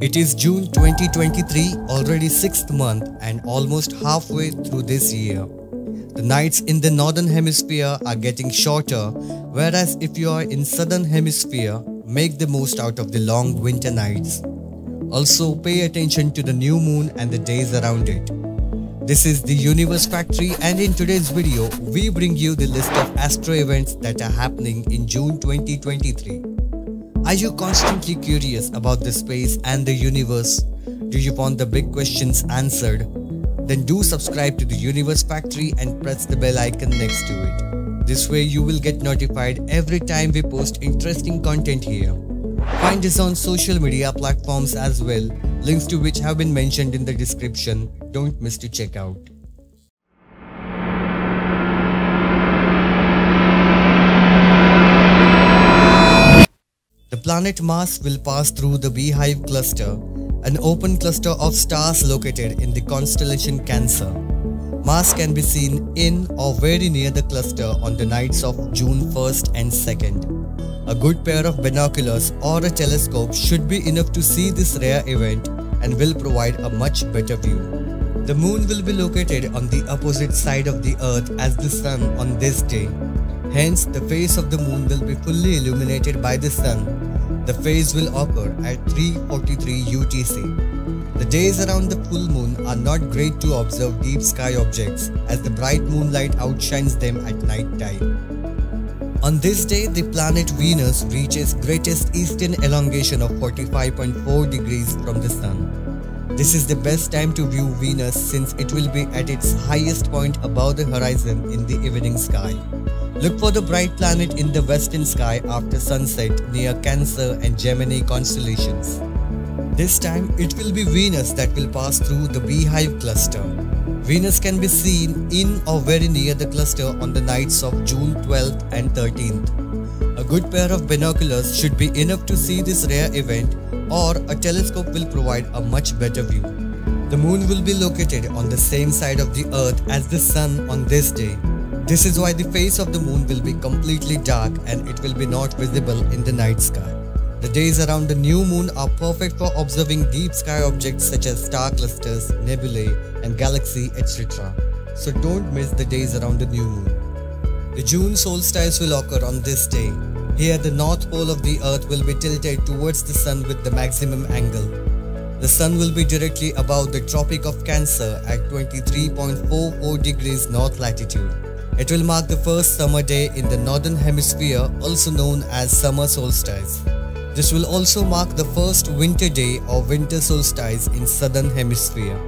It is June 2023, already 6th month and almost halfway through this year. The nights in the northern hemisphere are getting shorter, whereas if you are in southern hemisphere, make the most out of the long winter nights. Also pay attention to the new moon and the days around it. This is the Universe Factory and in today's video, we bring you the list of astro events that are happening in June 2023. Are you constantly curious about the space and the universe? Do you want the big questions answered? Then do subscribe to the Universe Factory and press the bell icon next to it. This way you will get notified every time we post interesting content here. Find us on social media platforms as well, links to which have been mentioned in the description. Don't miss to check out. Planet Mars will pass through the Beehive cluster, an open cluster of stars located in the constellation Cancer. Mars can be seen in or very near the cluster on the nights of June 1st and 2nd. A good pair of binoculars or a telescope should be enough to see this rare event and will provide a much better view. The moon will be located on the opposite side of the earth as the sun on this day. Hence, the face of the moon will be fully illuminated by the sun. The phase will occur at 3.43 UTC. The days around the full moon are not great to observe deep sky objects as the bright moonlight outshines them at night time. On this day, the planet Venus reaches greatest eastern elongation of 45.4 degrees from the Sun. This is the best time to view Venus since it will be at its highest point above the horizon in the evening sky. Look for the bright planet in the western sky after sunset near Cancer and Gemini constellations. This time, it will be Venus that will pass through the Beehive cluster. Venus can be seen in or very near the cluster on the nights of June 12th and 13th. A good pair of binoculars should be enough to see this rare event or a telescope will provide a much better view. The moon will be located on the same side of the earth as the sun on this day. This is why the face of the moon will be completely dark and it will be not visible in the night sky. The days around the new moon are perfect for observing deep sky objects such as star clusters, nebulae, and galaxy, etc. So don't miss the days around the new moon. The June solstice will occur on this day. Here the north pole of the earth will be tilted towards the sun with the maximum angle. The sun will be directly above the Tropic of Cancer at 23.44 degrees north latitude. It will mark the first summer day in the northern hemisphere also known as summer solstice. This will also mark the first winter day or winter solstice in southern hemisphere.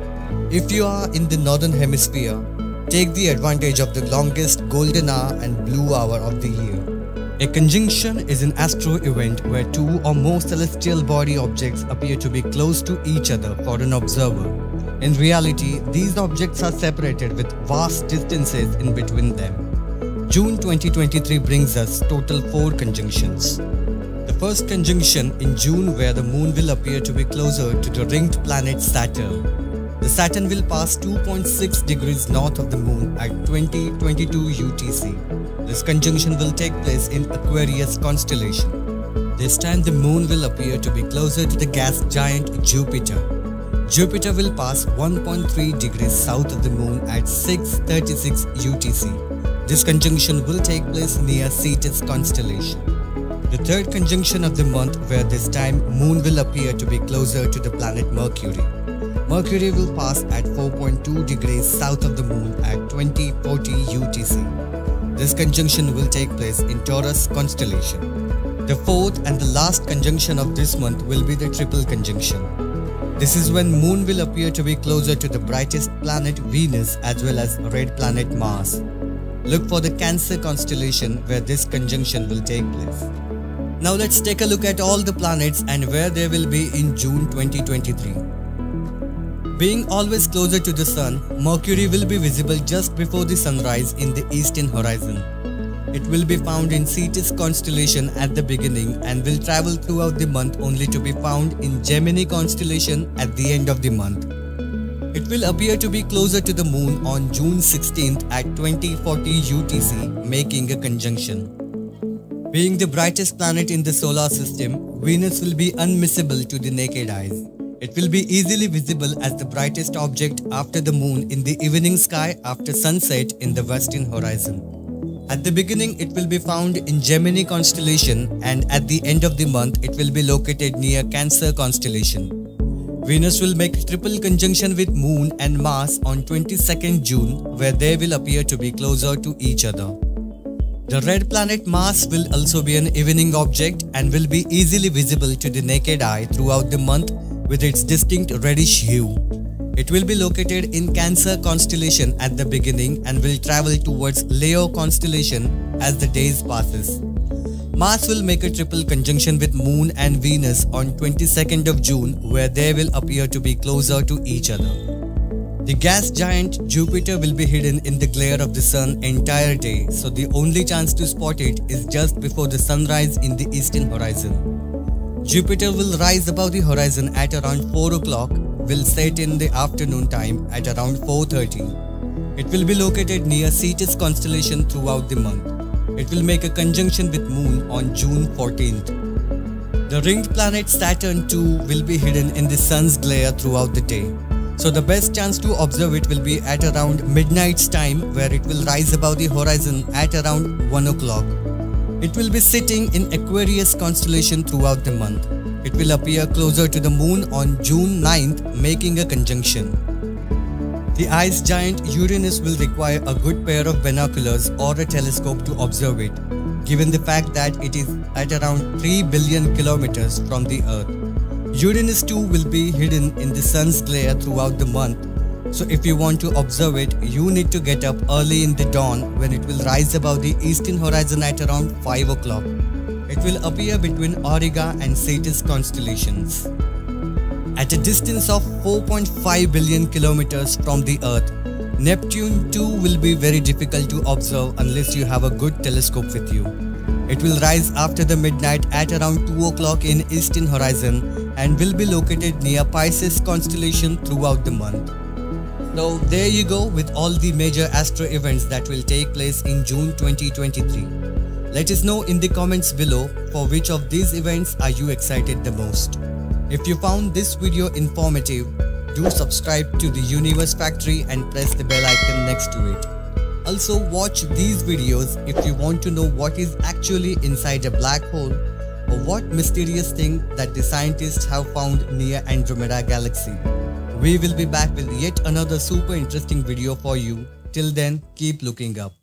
If you are in the northern hemisphere, take the advantage of the longest golden hour and blue hour of the year. A conjunction is an astro event where two or more celestial body objects appear to be close to each other for an observer. In reality, these objects are separated with vast distances in between them. June 2023 brings us total 4 conjunctions The first conjunction in June where the moon will appear to be closer to the ringed planet Saturn. The Saturn will pass 2.6 degrees north of the moon at 2022 UTC. This conjunction will take place in Aquarius constellation. This time the moon will appear to be closer to the gas giant Jupiter. Jupiter will pass 1.3 degrees south of the moon at 6.36 UTC. This conjunction will take place near Cetus constellation the third conjunction of the month where this time moon will appear to be closer to the planet Mercury. Mercury will pass at 4.2 degrees south of the moon at 2040 UTC. This conjunction will take place in Taurus constellation. The fourth and the last conjunction of this month will be the triple conjunction. This is when moon will appear to be closer to the brightest planet Venus as well as red planet Mars. Look for the Cancer constellation where this conjunction will take place. Now let's take a look at all the planets and where they will be in June 2023. Being always closer to the Sun, Mercury will be visible just before the sunrise in the eastern horizon. It will be found in Cetus constellation at the beginning and will travel throughout the month only to be found in Gemini constellation at the end of the month. It will appear to be closer to the moon on June 16th at 2040 UTC making a conjunction. Being the brightest planet in the solar system, Venus will be unmissable to the naked eyes. It will be easily visible as the brightest object after the moon in the evening sky after sunset in the western horizon. At the beginning, it will be found in Gemini constellation and at the end of the month, it will be located near Cancer constellation. Venus will make triple conjunction with Moon and Mars on 22nd June where they will appear to be closer to each other. The red planet Mars will also be an evening object and will be easily visible to the naked eye throughout the month with its distinct reddish hue. It will be located in Cancer constellation at the beginning and will travel towards Leo constellation as the days passes. Mars will make a triple conjunction with Moon and Venus on 22nd of June where they will appear to be closer to each other. The gas giant Jupiter will be hidden in the glare of the sun entire day so the only chance to spot it is just before the sunrise in the eastern horizon. Jupiter will rise above the horizon at around 4 o'clock, will set in the afternoon time at around 4.30. It will be located near Cetus constellation throughout the month. It will make a conjunction with Moon on June 14th. The ringed planet Saturn too will be hidden in the sun's glare throughout the day. So the best chance to observe it will be at around midnight's time where it will rise above the horizon at around 1 o'clock. It will be sitting in Aquarius constellation throughout the month. It will appear closer to the moon on June 9th making a conjunction. The ice giant Uranus will require a good pair of binoculars or a telescope to observe it, given the fact that it is at around 3 billion kilometers from the Earth. Uranus too will be hidden in the sun's glare throughout the month so if you want to observe it, you need to get up early in the dawn when it will rise above the eastern horizon at around 5 o'clock. It will appear between Auriga and Cetus constellations. At a distance of 4.5 billion kilometers from the Earth, Neptune too will be very difficult to observe unless you have a good telescope with you. It will rise after the midnight at around 2 o'clock in eastern horizon and will be located near Pisces constellation throughout the month. So there you go with all the major astro events that will take place in June 2023. Let us know in the comments below for which of these events are you excited the most. If you found this video informative, do subscribe to the Universe Factory and press the bell icon next to it. Also watch these videos if you want to know what is actually inside a black hole or what mysterious thing that the scientists have found near Andromeda galaxy. We will be back with yet another super interesting video for you. Till then, keep looking up.